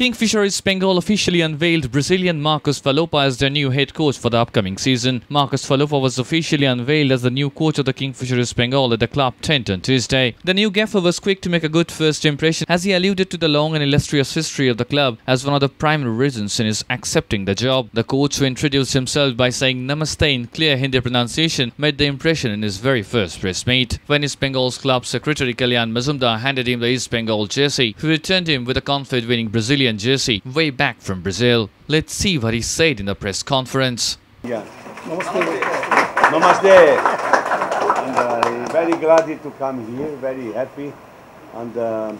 Kingfisher East Bengal officially unveiled Brazilian Marcos Falopa as their new head coach for the upcoming season. Marcos Falopa was officially unveiled as the new coach of the Kingfisher East Bengal at the club tent on Tuesday. The new gaffer was quick to make a good first impression as he alluded to the long and illustrious history of the club as one of the primary reasons in his accepting the job. The coach, who introduced himself by saying Namaste in clear Hindi pronunciation, made the impression in his very first press meet. When East Bengal's club secretary Kalyan Mazumdar handed him the East Bengal jersey, he returned him with a confident winning Brazilian jersey way back from Brazil. Let's see what he said in the press conference. Yeah. Namaste. And uh, very glad to come here, very happy. And uh,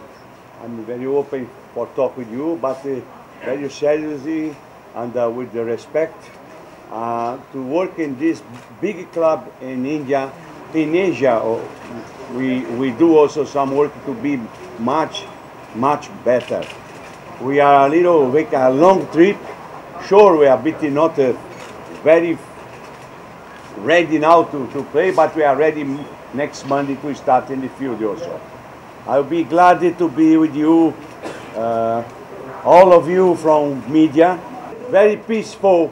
I'm very open for talk with you, but uh, very seriously and uh, with the respect uh, to work in this big club in India, in Asia. oh, We, we do also some work to be much, much better. We are a little, make a long trip. Sure, we are a bit not uh, very ready now to, to play, but we are ready next Monday to start in the field also. I'll be glad to be with you, uh, all of you from media. Very peaceful,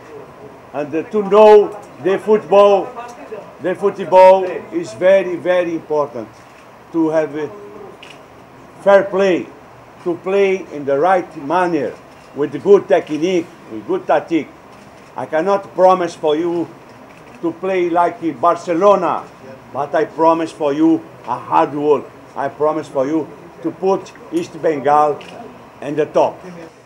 and uh, to know the football, the football is very, very important. To have uh, fair play, to play in the right manner, with good technique, with good tactic. I cannot promise for you to play like in Barcelona, but I promise for you a hard work. I promise for you to put East Bengal in the top.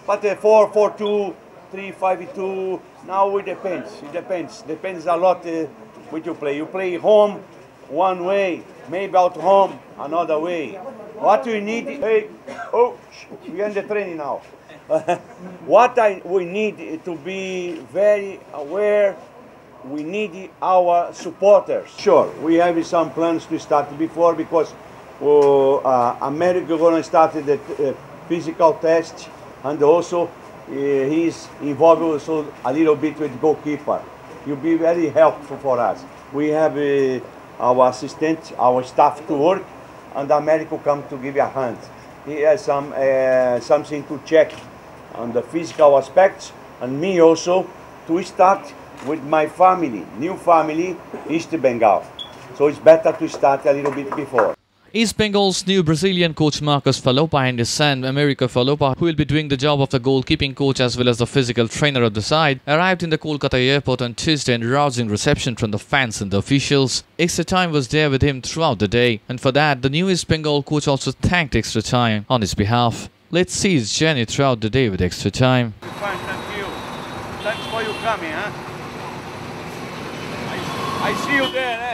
But uh, 4 4 2, 3 5 2, now it depends. It depends. Depends a lot uh, what you play. You play home one way, maybe out home another way. What we need, hey, oh, we are in the training now. what I, we need to be very aware we need our supporters. Sure, we have some plans to start before because uh, uh, Americo going to start the uh, physical test and also uh, he's involved also a little bit with goalkeeper. He'll be very helpful for us. We have uh, our assistant, our staff to work, and Americo come to give you a hand. He has some uh, something to check on the physical aspects, and me also to start with my family, new family, East Bengal. So it's better to start a little bit before. East Bengal's new Brazilian coach Marcos Falopa and his son Americo Falopa, who will be doing the job of the goalkeeping coach as well as the physical trainer of the side, arrived in the Kolkata airport on Tuesday and rousing reception from the fans and the officials. Xtra Time was there with him throughout the day, and for that, the new East Bengal coach also thanked Xtra Time on his behalf. Let's see his journey throughout the day with Xtra Time. Fine, thank you. Thanks for coming, huh? I, I see you there, eh?